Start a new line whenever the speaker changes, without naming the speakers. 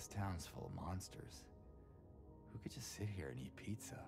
This town's full of monsters. Who could just sit here and eat pizza?